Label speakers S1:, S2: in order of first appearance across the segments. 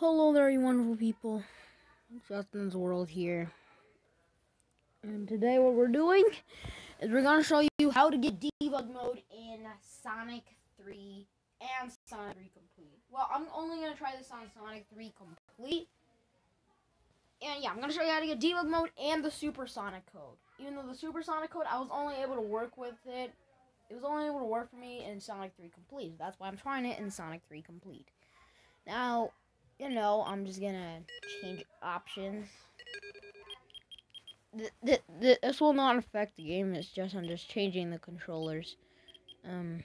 S1: Hello there, you wonderful people. Justin's World here. And today, what we're doing is we're going to show you how to get debug mode in Sonic 3 and Sonic 3 Complete. Well, I'm only going to try this on Sonic 3 Complete. And yeah, I'm going to show you how to get debug mode and the Super Sonic code. Even though the Super Sonic code, I was only able to work with it. It was only able to work for me in Sonic 3 Complete. That's why I'm trying it in Sonic 3 Complete. Now, you know, I'm just gonna change options. Th th th this will not affect the game. It's just I'm just changing the controllers. Um.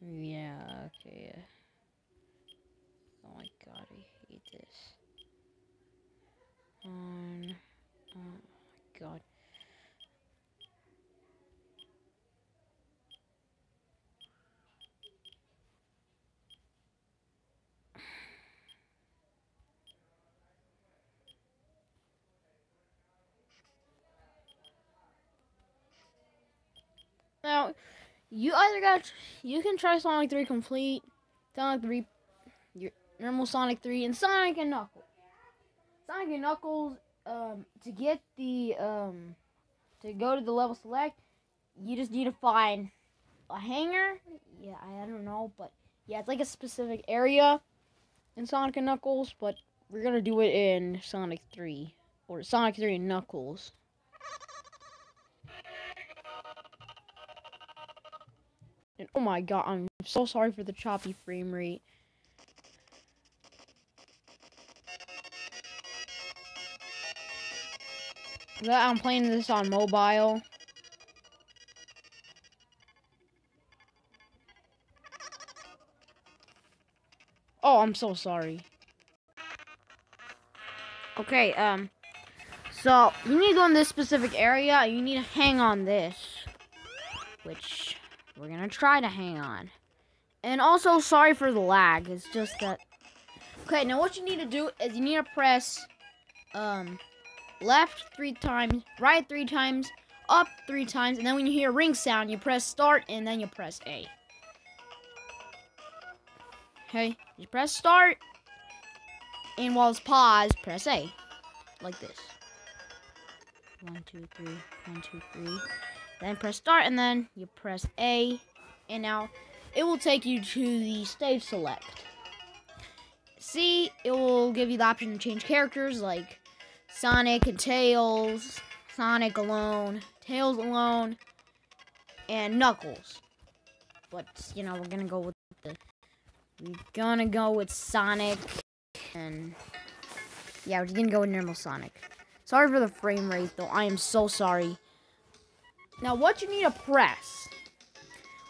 S1: Yeah. Okay. Oh my god, I hate this. Um. Oh my god. Now, you either got you can try Sonic 3 complete, Sonic 3, your normal Sonic 3, and Sonic and Knuckles. Sonic and Knuckles, um, to get the um, to go to the level select, you just need to find a hangar. Yeah, I don't know, but yeah, it's like a specific area in Sonic and Knuckles, but we're gonna do it in Sonic 3 or Sonic 3 and Knuckles. And oh my god, I'm so sorry for the choppy frame rate. That I'm playing this on mobile. Oh, I'm so sorry. Okay, um, so you need to go in this specific area. You need to hang on this, which we're gonna try to hang on. And also, sorry for the lag. It's just that. Okay, now what you need to do is you need to press um, left three times, right three times, up three times, and then when you hear a ring sound, you press start and then you press A. Okay, you press start, and while it's paused, press A. Like this. One, two, three, one, two, three. Then press start and then you press A and now it will take you to the stage select. See, it will give you the option to change characters like Sonic and Tails, Sonic alone, Tails alone, and Knuckles. But, you know, we're gonna go with the, we're gonna go with Sonic and, yeah, we're gonna go with normal Sonic. Sorry for the frame rate, though. I am so sorry. Now, what you need to press?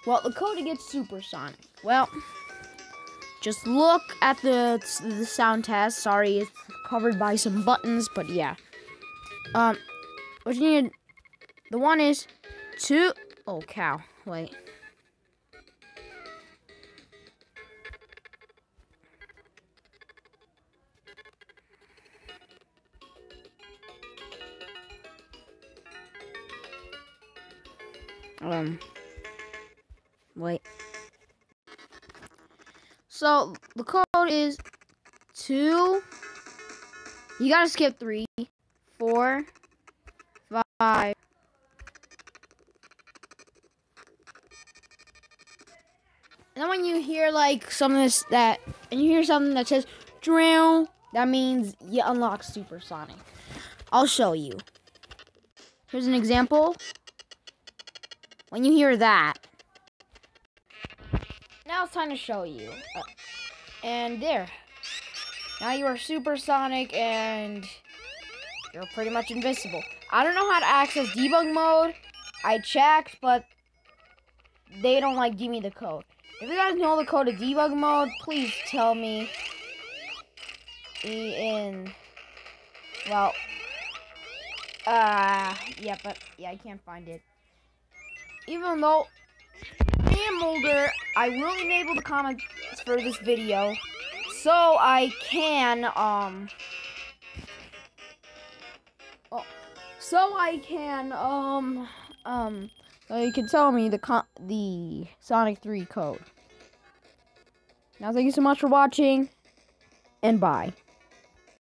S1: Well, the code to get Super Sonic. Well, just look at the the sound test. Sorry, it's covered by some buttons, but yeah. Um, what you need? The one is two. Oh cow! Wait. Um, wait. So, the code is two. You gotta skip three, four, five. And then when you hear like something that, and you hear something that says drill, that means you unlock Super Sonic. I'll show you. Here's an example. When you hear that, now it's time to show you. Uh, and there. Now you are Super Sonic and you're pretty much invisible. I don't know how to access debug mode. I checked, but they don't like give me the code. If you guys know the code of debug mode, please tell me in well uh yeah but yeah I can't find it even though I am older, I will enable the comments for this video so I can, um, oh, so I can, um, um, so you can tell me the con the Sonic 3 code. Now, thank you so much for watching, and bye.